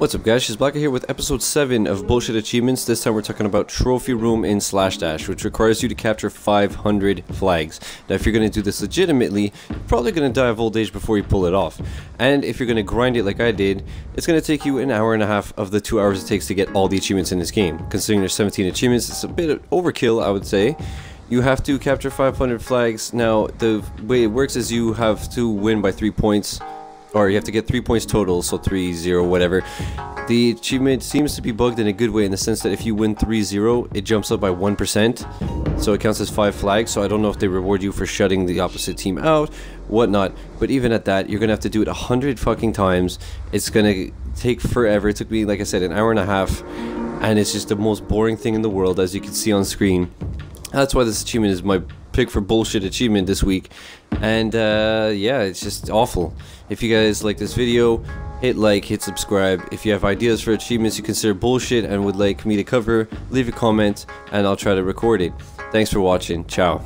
What's up guys, Shizblacka here with episode 7 of Bullshit Achievements. This time we're talking about Trophy Room in SlashDash, which requires you to capture 500 flags. Now if you're going to do this legitimately, you're probably going to die of old age before you pull it off. And if you're going to grind it like I did, it's going to take you an hour and a half of the 2 hours it takes to get all the achievements in this game. Considering there's 17 achievements, it's a bit of overkill I would say. You have to capture 500 flags. Now the way it works is you have to win by 3 points or you have to get three points total, so three zero whatever. The achievement seems to be bugged in a good way in the sense that if you win 3 0, it jumps up by 1%, so it counts as 5 flags. So I don't know if they reward you for shutting the opposite team out, whatnot, but even at that, you're gonna have to do it a 100 fucking times. It's gonna take forever. It took me, like I said, an hour and a half, and it's just the most boring thing in the world, as you can see on screen. That's why this achievement is my pick for bullshit achievement this week. And uh, yeah, it's just awful. If you guys like this video, hit like, hit subscribe. If you have ideas for achievements you consider bullshit and would like me to cover, leave a comment and I'll try to record it. Thanks for watching. Ciao.